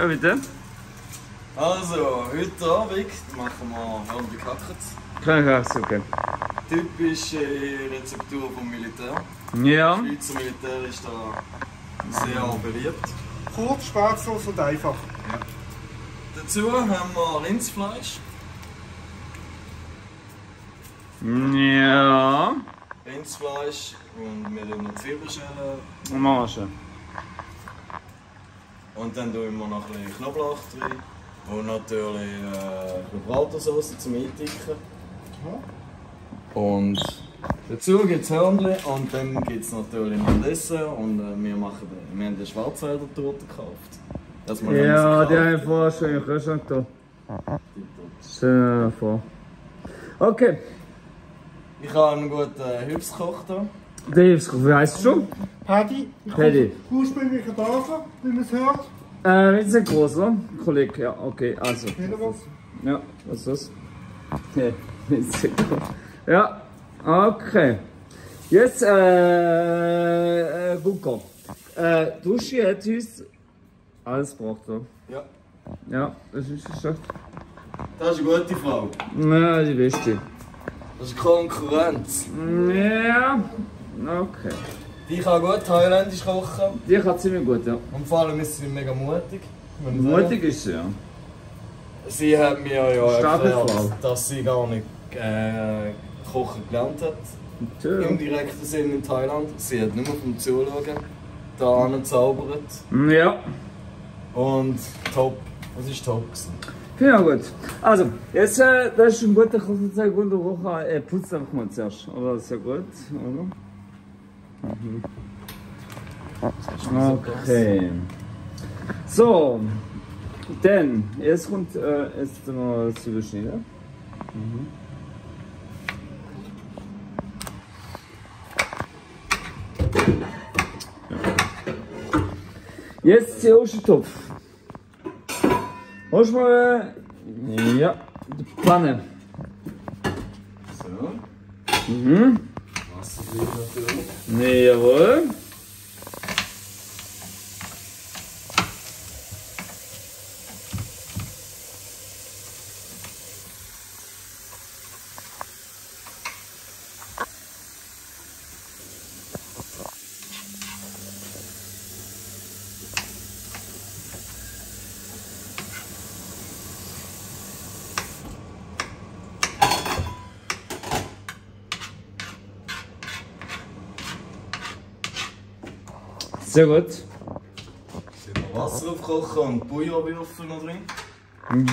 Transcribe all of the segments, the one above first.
Ja, bitte. Also, heute Abend machen wir Hörnli Kackets. Kann ich auch okay. Typische Rezeptur vom Militär. Ja. Das Schweizer Militär ist da sehr beliebt. Kurz, schwarzlos und einfach. Dazu haben wir Rindsfleisch, Ja. Rindsfleisch und wir tun noch Zwiebelschellen Marge. und dann tun wir noch ein bisschen Knoblauch drin und natürlich äh, eine Bratensauce zum Eindicken. Und dazu gibt es Hörnli und dann gibt es natürlich noch Dessert und äh, wir, machen, wir haben eine Schwarzwälder-Torte gekauft. Dass wir Ja, die habe ich vorher schon im Kühlschrank da. Stell dir vor. Okay. Ich habe einen guten äh, Hilfskoch hier. Der Hilfskoch, wie heisst du schon? Paddy, Paddy. komme ursprünglich Dörfer, wie man es hört. Äh, nicht sehr groß, oder? Kollege, ja, okay, also. Wir Ja, was ist das? Ja, nicht sehr groß. Ja, okay. Jetzt, äh, äh Bunker. Äh, Dusche hat uns alles gebracht, oder? Ja, Ja, das ist schon. das ist eine gute Frau. Ja, die beste. Das ist Konkurrenz. Ja, okay. Die kann gut thailändisch kochen Die kann ziemlich gut, ja. und vor allem ist sie mega mutig. Mutig ist sie, ja. Sie hat mir ja erklärt, dass sie gar nicht äh, kochen gelernt hat. Im Tja. direkten Sinn in Thailand. Sie hat nur vom Zuschauen da angezaubert. Ja, Und top. Das ist top. Gewesen. ja gut. Also, jetzt, äh, das ist ein guter, kann sagen, guter Woche. Äh, putzt einfach mal zuerst. Oder? Das ist ja gut, oder? Mhm. Okay. So, dann, jetzt kommt äh, jetzt noch das. Mhm. Jetzt der erste Topf. Hast du mal. äh, Ja, die Pfanne. So. Mhm. Wasser drin natürlich. Nee, jawohl. Sehr gut. Wasser aufkochen und Bouillonwürfel noch drin.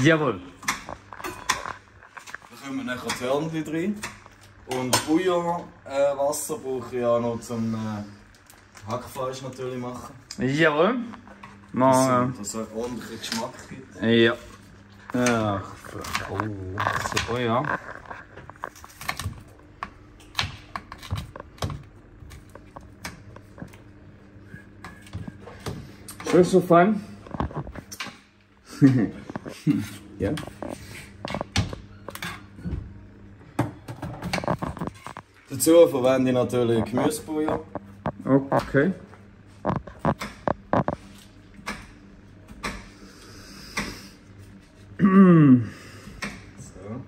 Jawohl. Dann kommen wir nachher die Hörnchen drin. Und Bouillonwasser äh, Wasser brauche ich ja noch zum äh, Hackfleisch natürlich machen. Jawohl. Mal. Dass es einen ordentlichen Geschmack gibt. Ja. Ach, oh, so, ja. Schmeckt so fein? ja. Dazu verwende ich natürlich Gemüsebouillon. Okay. So.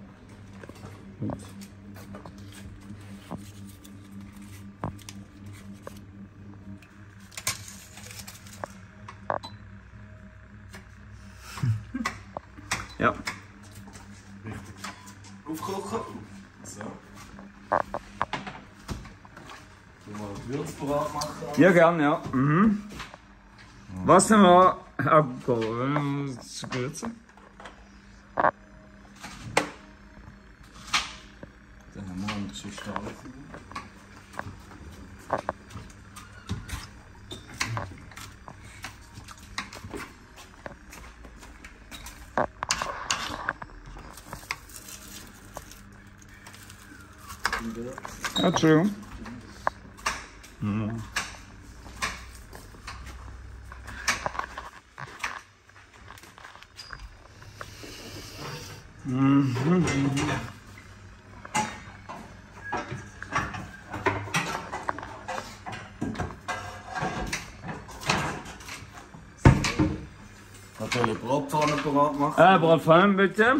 Ja. Aufkochen. So. Du mal Würzbrat machen. Ja, gern, ja. Mhm. Was haben wir abgeholt? Zu kürzen? Dann haben wir einen. Ja, Entschuldigung. Ja. Natürlich Bratpfanne Äh, Bratpfannen bitte.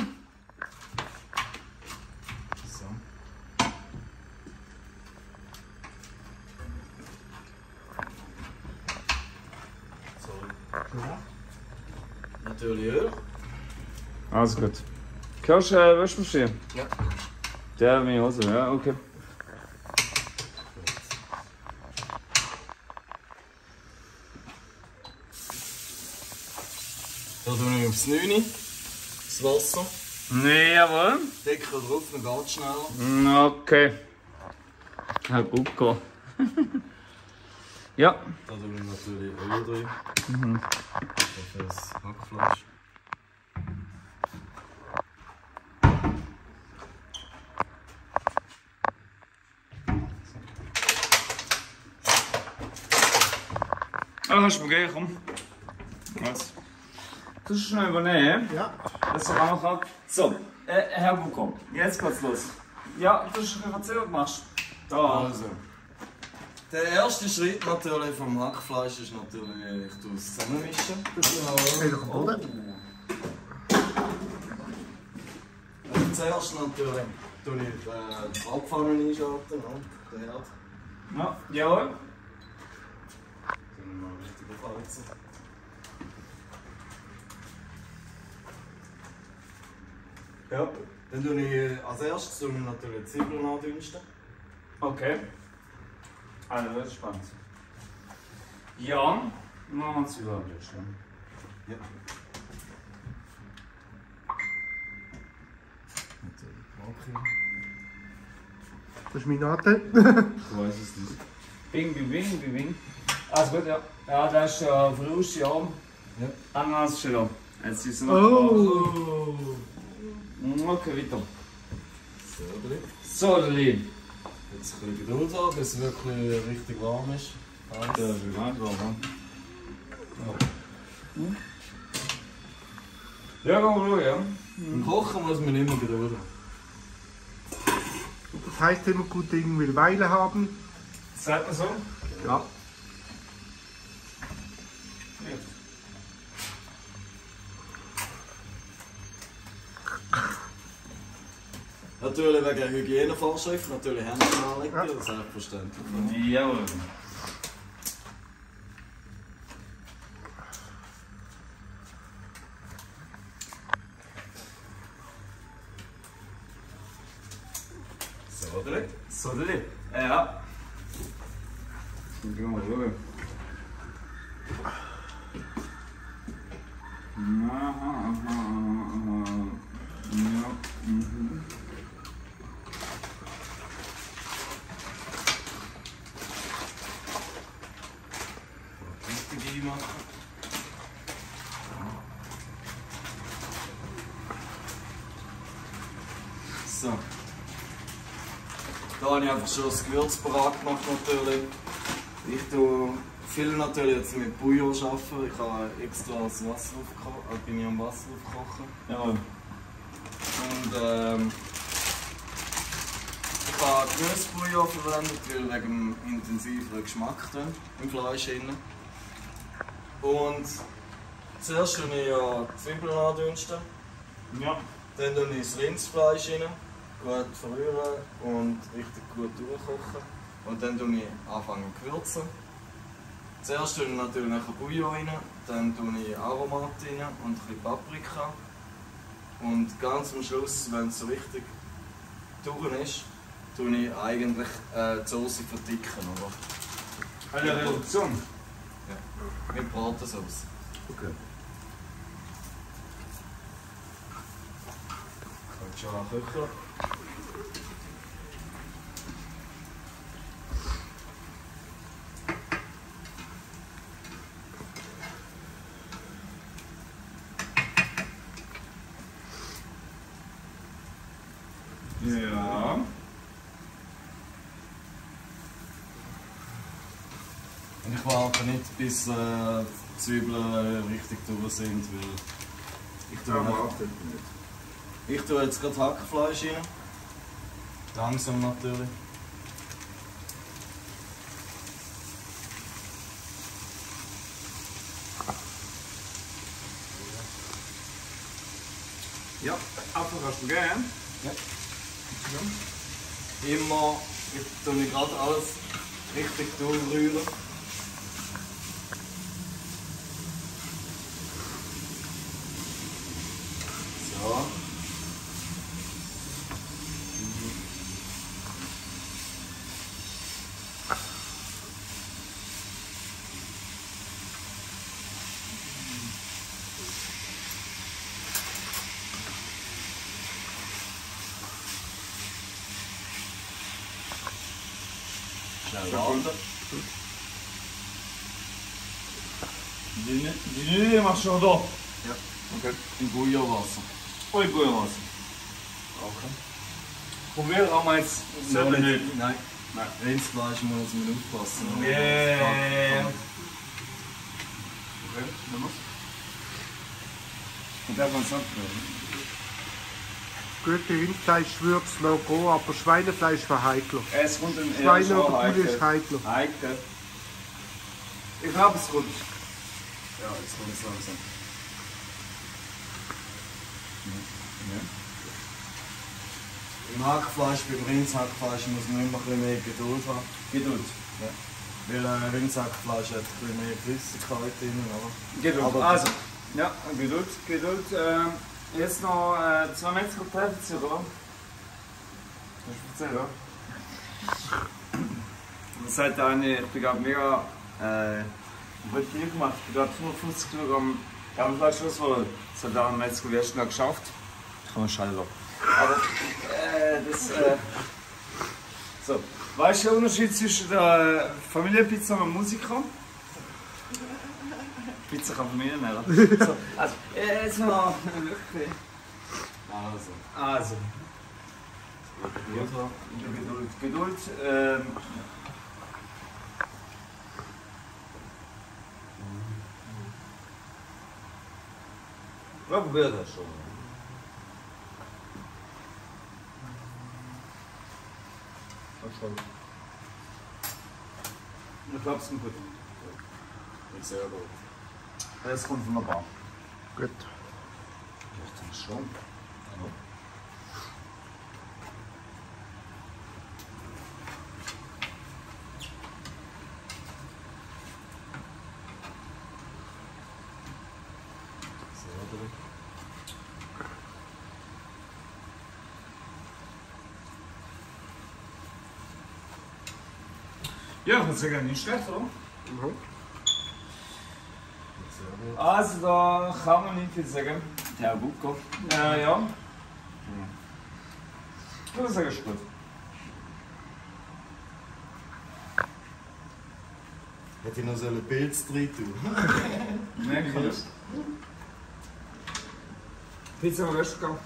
So. Sorry. Natürlich Öl. Alles gut. Kannst du äh, Waschmaschine? Ja. Der meine Hose, ja, okay. Da tue ich aufs 9 das Wasser. Nee, jawohl. Deckel drauf, dann geht schneller. Mm, Okay. Hat gut gegangen. ja. Da tue ich natürlich Öl drin. Mhm. Für das Hackfleisch. Ah, hast du mir gegeben, komm. Was? Du hast schnell übernehmen. Ja. Das ist auch noch So, äh, Herr Buko, jetzt geht's los. Ja, du hast schon erzählt, was du machst. Da. Also. Der erste Schritt natürlich vom Hackfleisch ist natürlich, ich tue es zusammenmischen. Am Boden. Also zuerst natürlich tue ich äh, die Bratpfanne einschalten, ne? den Herd. Ja, jawohl. Dann mal richtig aufheizen. Ja, dann tue ich als erstes tue ich natürlich die Zwiebeln andünsten. Okay. Also, das ist spannend. Ja, machen wir uns über Ja. Brocchi. Das ist mein Nate. Ich weiß es nicht. Bing, bing, bing, bing, bing. Also gut, ja. Ja, das ist ja frisch, ja. Ja. Ananas schon. Jetzt ist es noch. Oh. Mm, Okay, weiter. So, drin. So, der Lieb. Jetzt ein bisschen Geduld haben, bis es wirklich richtig warm ist. Eins. Ist gar nicht warm. Ja, gehen wir schauen, ja. Beim Kochen muss man immer Geduld haben. Das heißt immer gut will Weile haben. Sagt man so? Ja. Natürlich wegen Hygienevorschriften, natürlich Hände anlegen, Ja. das selbstverständlich. Jawohl. So. Da habe ich einfach schon das Gewürz parat gemacht natürlich. Ich tue viel natürlich jetzt mit Bouillon arbeiten. Ich habe extra das Wasser aufgekocht, äh, bin ich am Wasser aufkochen. Jawohl. Und ähm, ich habe Gemüsebouillon verwendet, weil wegen dem intensiveren Geschmack drin, im Fleisch drin. Und zuerst tue ich ja die Zwiebeln andünsten, Ja. dann tue ich das Rindsfleisch rein, gut verrühren und richtig gut durchkochen. Und dann tue ich anfangen zu gewürzen. Zuerst tue ich natürlich ein Bouillon rein, dann tue ich Aromat rein und ein bisschen Paprika. Und ganz am Schluss, wenn es so richtig durch ist, tue ich eigentlich äh, die Soße verdicken, oder? Eine Reduktion. Mit Bratensauce. Okay. Kommt schon an Köcher. Ja. Ich warte nicht, bis äh, die Zwiebeln richtig drüber sind, weil... Ich tue, ja, halt ich tue jetzt gerade Hackfleisch rein. Langsam natürlich. Ja, Apfel kannst du gern. Immer, ich tue gerade alles richtig durchrühren. So. Du schon da. Ja. Okay. Im Bouillonwasser. Oh, gehe was. Okay. Probier auch mal jetzt. Nein, nicht. Nein. Nein. Rindfleisch muss man aufpassen. Yeah. Okay, nimm mal. Und der kann's abnehmen. Gute Rindfleisch würzt noch gehen, aber Schweinefleisch war heikler. Es kommt ein Schweine oder Pute ist heikler. Heike. Ich glaube, es kommt. Ja, jetzt kommt es langsam. Im Hackfleisch, beim Rindshackfleisch muss man immer ein bisschen mehr Geduld haben. Geduld. Weil äh, Rindshackfleisch hat ein bisschen mehr Flüssigkeit drin. Aber Geduld. Aber- also, ja, Geduld, Geduld. Äh, zwei Metzger treffen sich, oder? Kannst du erzählen, oder? Das hat eine, ich bin gerade mega äh, wird viel gemacht. Ich bin gerade 55 Kilogramm Gammelfleisch rausgeholt. Das hat ein Metzger erst noch geschafft. Kann mal schalten. Aber äh, das. Äh, so. Weißt du den Unterschied zwischen der Familienpizza und einem Musiker? Pizza kann Familien nennen. So, also, äh, jetzt mal wirklich. also, Also. Geduld. Geduld. Ähm, ja, probier das schon. ich glaube, es kommt gut. Sehr gut. Es kommt wunderbar. Gut. Ich denke schon. Gut. Ja, das ist ja gar nicht schlecht, oder? Mhm. Sehr gut. Also, da kann man nicht viel sagen. Ja, Buko. Äh, ja. Ich würde sagen, ist gut. Hätte ich noch so einen Pilz drin tun Nein, kann ich. Pizza am Restaurant.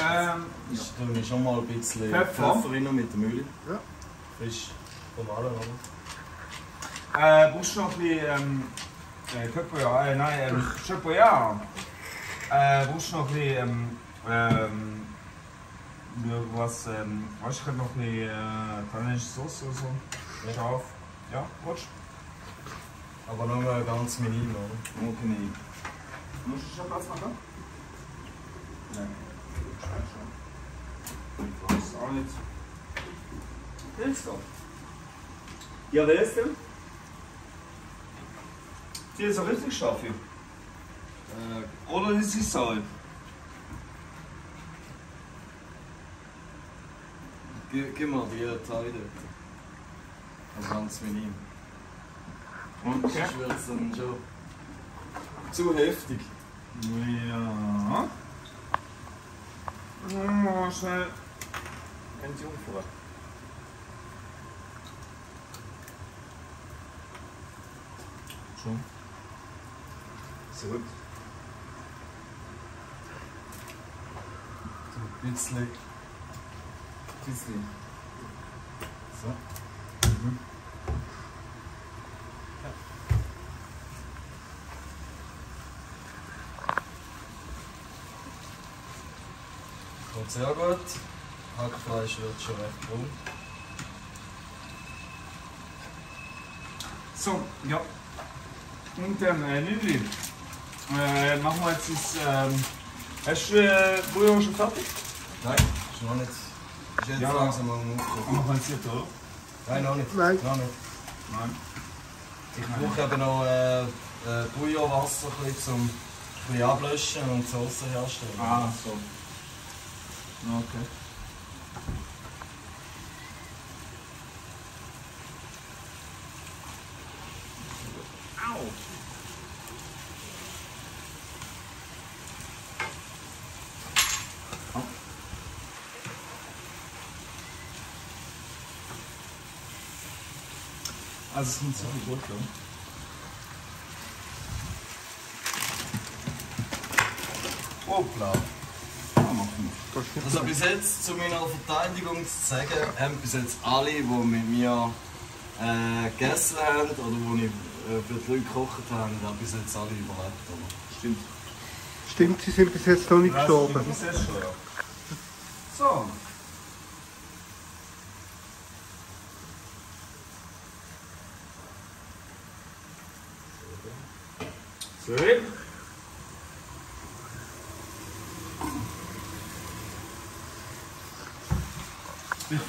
Ähm, Ich tue mir schon mal ein bisschen Pfeffer. Pfeffer rein mit der Mühle. Ja. Frisch vom Allen. äh, brauchst du noch ein bisschen, ähm, äh, Köpfeuer, äh, nein, ähm, Schöpfeuer. Äh, brauchst du noch ein bisschen, ähm, ähm, ja, was, ähm, weißt du, noch ein bisschen, äh, italienische Sauce oder so. Scharf. Ja, willst Aber nur mal ganz minim, oder? du? Okay, nein. Musst du schon Platz machen? Nein. Ich weiß auch nicht. Hilfst du? Ja, wer ist denn? Die ist auch richtig scharf hier. Äh, Oder ist sie Säule? gib, gib mal die Teile. Also ganz minim. Okay. Sonst wird es dann schon zu heftig. Ja. Mal schnell Ganz vor. Schon. Zurück. So, ein bisschen. Ein bisschen. So. Mhm. sehr gut. Hackfleisch wird schon recht braun. So, ja. Und dann, äh, Nübli. Äh, machen wir jetzt das, ähm, Hast du äh, Bouillon schon fertig? Nein, ist noch nicht. Ist jetzt Ja. langsam am Aufkochen. Machen wir jetzt hier durch. Nein, noch nicht. Nein. Noch nicht. Nein. Ich brauche eben noch äh, äh, Bouillonwasser, ein bisschen, um ein bisschen ablöschen und die Sauce herstellen. Ah, so. Okay. Also es kommt so viel gut, ja. Hoppla. Ah, machen wir. Das ist nicht Also bis jetzt zu meiner Verteidigung zu sagen, haben bis jetzt alle, die mit mir äh, gegessen haben oder die ich äh, für die Leute gekocht habe, haben bis jetzt alle überlebt. Oder? Stimmt. Stimmt, sie sind bis jetzt noch nicht gestorben. Das ist schon, ja. So. Ich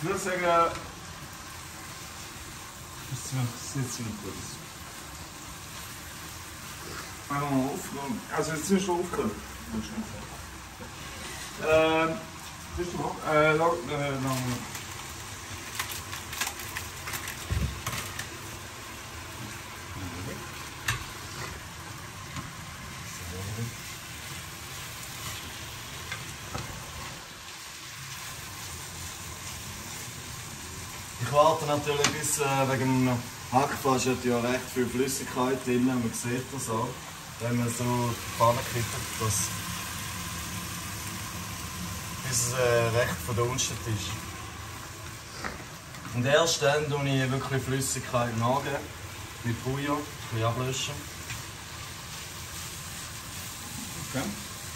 würde sagen, das sieht ziemlich gut aus. Einfach mal aufräumen. Also jetzt sind wir schon aufgehört. Ähm, bist du noch? Äh, lang, äh, warte natürlich bis äh, wegen dem Hackfleisch hat ja recht viel Flüssigkeit drin, man sieht das auch. Wenn man so die Pfanne kippt, dass bis es äh, recht verdunstet ist. Und erst dann tue ich wirklich Flüssigkeit nachgeben, mit Bouillon, ein bisschen ablöschen. Okay.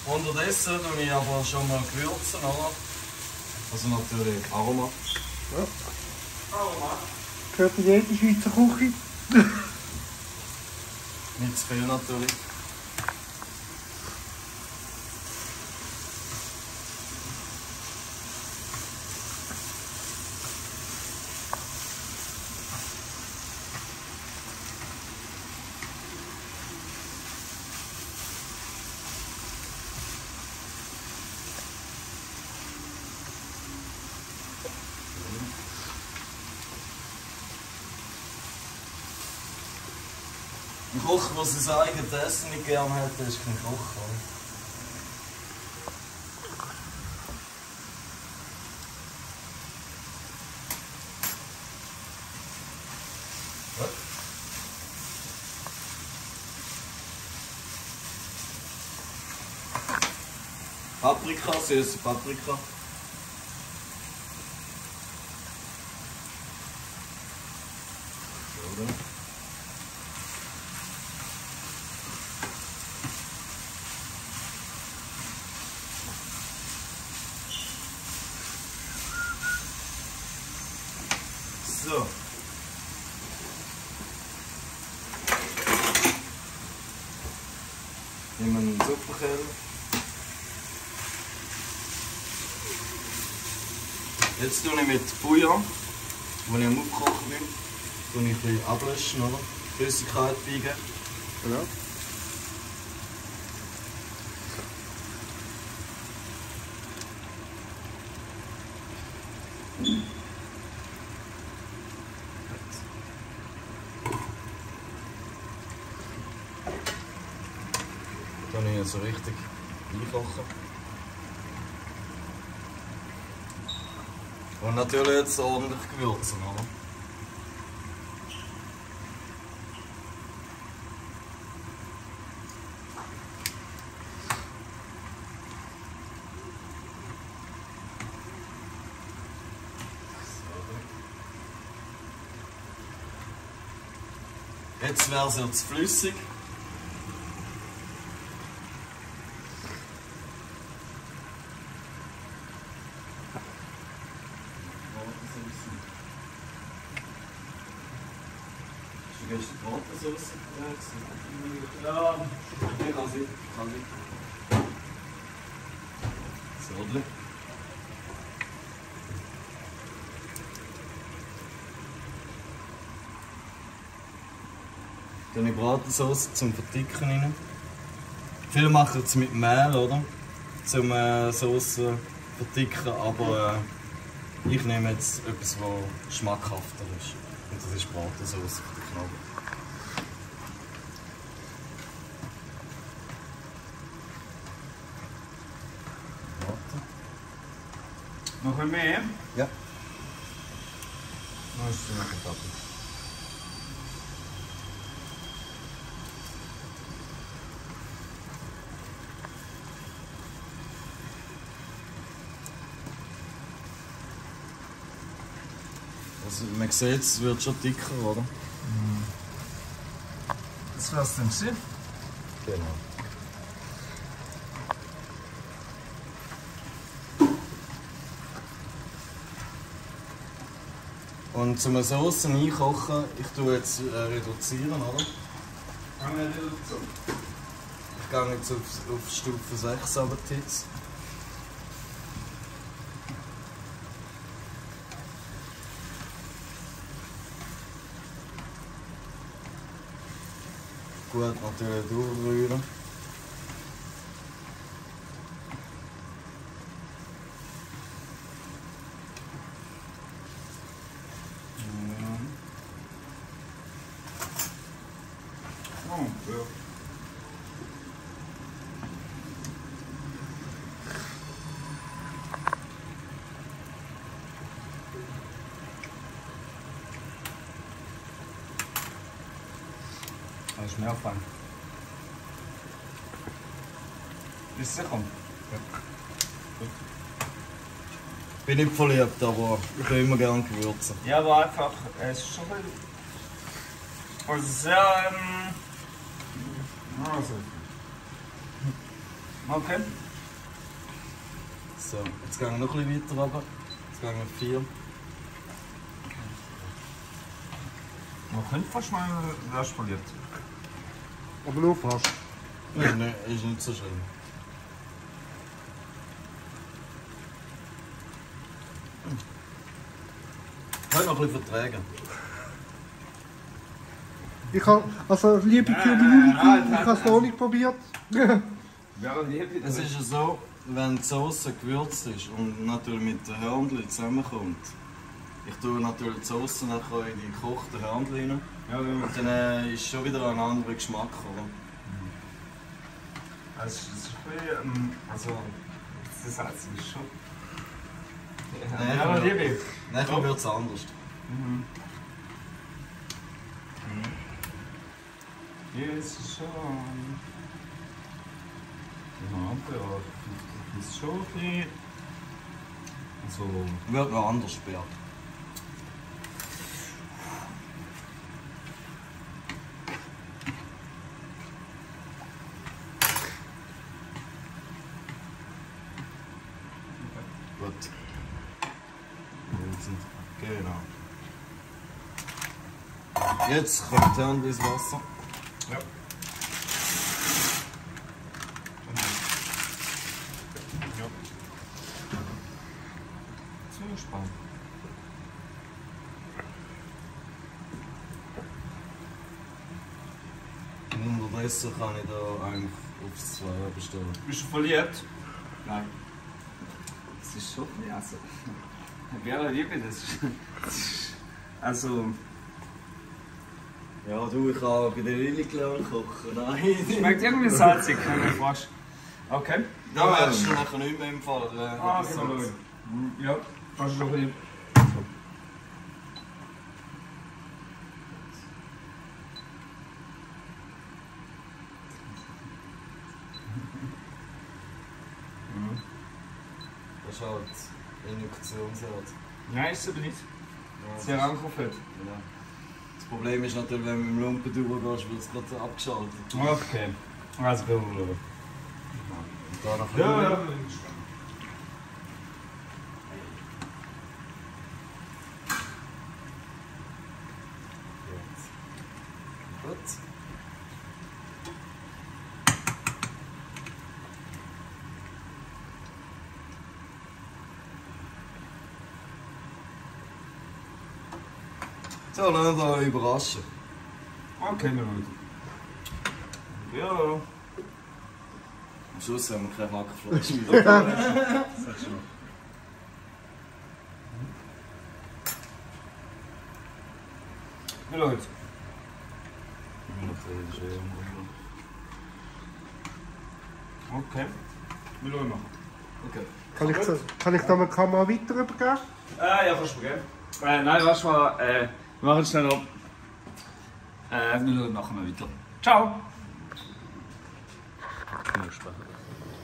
Unterdessen tue ich aber schon mal gewürzen, oder? Also natürlich Aroma. Gehört in jede Schweizer Küche. Nicht zu viel natürlich. Ein Koch, der sein eigenes Essen nicht gerne hat, der ist kein Koch. Paprika, süße Paprika. Oder? So. Nehmen einen Suppenkeller. Jetzt tue ich mit Bouillon, wo ich am Aufkochen bin, tue ich ein bisschen ablöschen, oder? Flüssigkeit biegen. Ja. so richtig einkochen. Und natürlich jetzt ordentlich gewürzen, oder? Jetzt wäre es jetzt flüssig. Dann die Bratensauce zum Verdicken rein. Viele machen es mit Mehl, oder? Zum äh, Sauce verdicken, aber äh, ich nehme jetzt etwas, was schmackhafter ist. Und das ist Bratensauce für den Knoblauch. Noch ein mehr? Ja. Noch ist sie noch doppelt. Also, man sieht, es wird schon dicker, oder? Das wär's denn gewesen? Genau. Und zum Sauce einkochen, ich tue jetzt äh, reduzieren, oder? Ich gehe jetzt auf, auf Stufe 6 aber die Hitze. Gut, natürlich durchrühren. Oh, ja. Das ist mehr Fun. Ist sicher? Bin nicht verliebt, aber ich will immer gerne gewürzen. Ja, aber einfach, es ist schon ein Also sehr, ähm, also. Okay. So, jetzt gehen wir noch ein bisschen weiter runter. Jetzt gehen wir 4. Man könnte fast mal das poliert. Aber nur fast. Nein, nein, ist nicht so schlimm. Könnt noch ein bisschen vertragen. Ich habe, also liebe Community, ich habe es noch nicht probiert. Ja, liebe Es ist ja so, wenn die Sauce gewürzt ist und natürlich mit den Hörnchen zusammenkommt. Ich tue natürlich die Sauce nachher in die gekochten Hörnchen rein. Ja, dann äh, ist schon wieder ein anderer Geschmack, oder? Also, es ist ein bisschen, ähm, also, das Salz ist schon. Nein, Ja, aber- liebe. Nachher wird es anders. Mhm. Ja, es ist schon. ähm, Ja, aber es ist schon ein bisschen. Also. Wird noch anders später. Gut. Jetzt sind- Genau. Jetzt kommt Hörnchen ins Wasser. Ja. Ja. Zu spannend. Und unterdessen kann ich da eigentlich aufs Zwei bestellen. Bist du verliebt? Nein. Das ist schon ein also. Vera Liebe, das das ist- Also. Ja, du, ich kann bei der Lilly gelernt kochen. Nein. Schmeckt irgendwie salzig, wenn du mich fragst. Okay. Da merkst du nachher nicht mehr Fall. Äh, Ah, genau. Salz. Ja, kannst du doch ein bisschen. Das ist halt Induktionsherd. Nein, ist aber nicht. Ja, Sehr angerufen. Genau. Problem ist natürlich, wenn mit dem Lumpen durchgehst, wird es gerade abgeschaltet. Okay. Also, noch Ja, ja. So, lassen wir uns überraschen. Okay, wir schauen. Ja. Am Schluss haben wir kein Hackfleisch mehr. Wir schauen. Okay. Wir schauen mal. Okay. Kann ich, kann ich da mal Kamera weiter übergeben? Äh, ja, kannst du geben. Äh, nein, weißt du was? Äh, wir machen schnell ab. Äh, wir schauen nachher mal weiter. Ciao!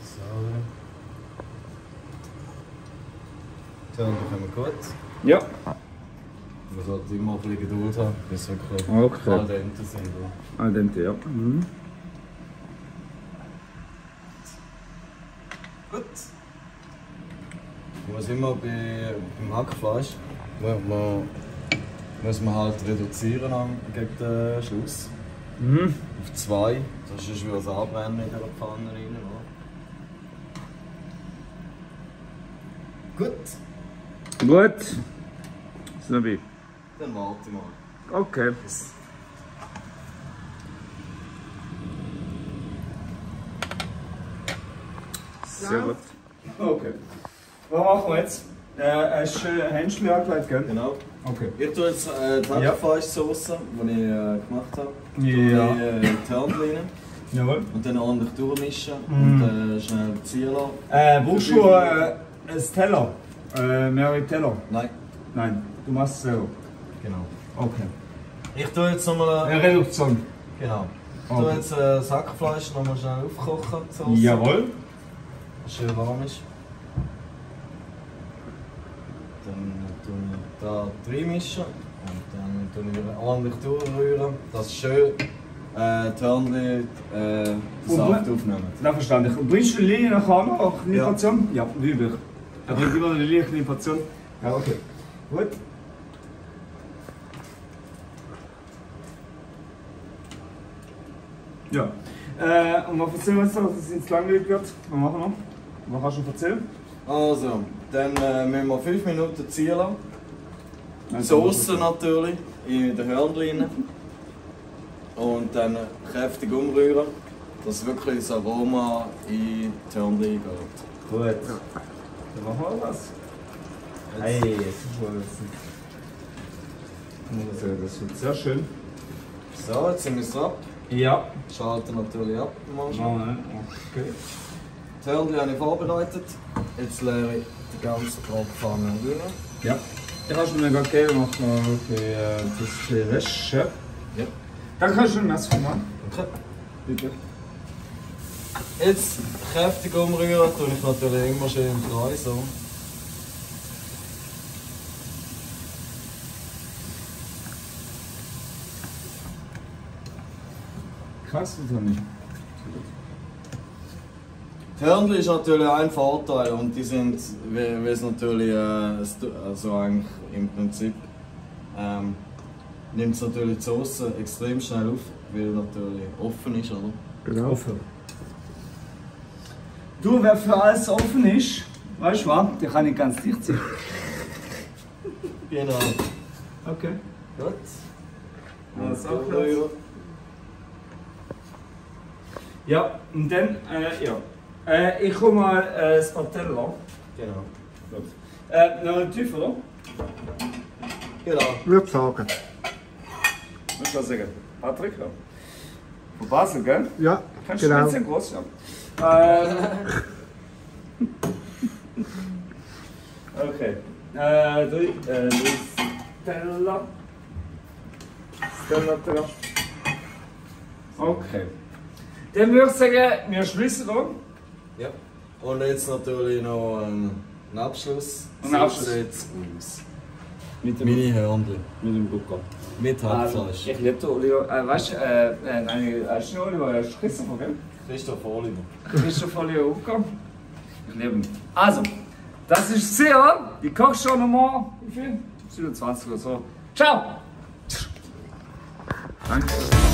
So. So, dann kommen wir gut. Ja. Man sollte immer ein bisschen Geduld haben, bis wir Okay. al dente sind. oder? Al dente, ja. Mhm. Gut. Man muss immer bei, beim Hackfleisch muss man, muss man halt reduzieren am, gegen den Schluss. Mhm. Auf zwei. Das ist wie das Anbrennen in der Pfanne rein. Oder? Gut. Gut. Snabi. Dann warte ich mal. Okay. Bis- Sehr gut. Okay. Was machen wir jetzt? Äh, hast du äh, Händchen angelegt, gell? Genau. Okay. Ich tue jetzt äh, die Ja. Die ich äh, gemacht habe. Ja. Tue ich, äh, die Hörnchen rein Jawohl. und dann ordentlich durchmischen Mhm. und äh, schnell ziehen lassen. Äh, brauchst du äh, ein Teller? Äh, mehrere Teller? Nein, Nein, du machst es selber. genau. Okay. Ich tue jetzt nochmal. Eine Reduktion. Genau. Ich tue Okay. jetzt äh, das Hackfleisch nochmal schnell aufkochen. Die Soße, Jawohl. Schön warm ist. Dann tue ich da reinmischen und dann ich wieder ordentlich durchrühren, dass schön äh, die Hörnchen äh, den Saft aufnehmen. Das verstanden. Und bringst du die Linie auch noch? Auch eine Portion? Ja, wirklich. Er bringt immer eine Linie, eine Portion. Ja, okay. Gut. Ja. Äh, und was erzählen wir jetzt dass es ins langweilig wird? Was machen wir? Was kannst du erzählen? Also, dann äh, müssen wir 5 Minuten ziehen lassen. Nein, Soße natürlich in den Hörnchen rein. Und dann kräftig umrühren, dass wirklich das Aroma in die Hörnchen geht. Gut. Dann machen wir was. Hey, das ist wohl das. Das wird sehr schön. So, jetzt sind wir es ab. Ja. Schalten natürlich ab. Mal. Nein, okay. Die Hörnchen habe ich vorbereitet. Jetzt leere ich die ganze Bratpfanne rein. Ja. Kannst du gerade geben, mach mal okay, äh, das Wäsche. Ja. Dann kannst du Messer machen. Okay. Bitte. Jetzt kräftig umrühren, tue ich natürlich immer schön im Kreis. So. Krass, oder nicht? Die Hörnchen ist natürlich ein Vorteil und die sind, weil weil es natürlich, äh, also eigentlich im Prinzip, ähm, nimmt es natürlich die Soße extrem schnell auf, weil natürlich offen ist, oder? Genau. Offen. Du, wer für alles offen ist, weißt du was? Der kann nicht ganz dicht sein. Genau. Okay. Gut. Und aufwärts. umrühren. Ja, und dann, äh, ja. Äh, ich hole mal äh, das Patella. Genau. Äh, noch ein Tief, oder? Genau. Ich würde sagen. Was soll ich sagen? Patrick, ja. Von Basel, gell? Ja, Kannst du genau. ein bisschen groß, ja. Äh, okay. Äh, du, äh, du Stella. Stella, Stella. Okay. Dann würde ich sagen, wir schließen da. Ja. Und jetzt natürlich noch ein, ein Abschluss. Ein Abschluss. So sieht's aus. Mit dem, Mini-Hörnchen. mit dem Gucker. Mit Hackfleisch. ich liebe den Oliver. Äh, weißt du, äh, äh, nein, hast du Oliver? Hast du Christopher, gell? Christoph Oliver. Christopher Oliver Gucker. Ich liebe ihn. Also, das ist sehr die Kochshow Nummer, wie viel? 27 oder so. Ciao! Danke.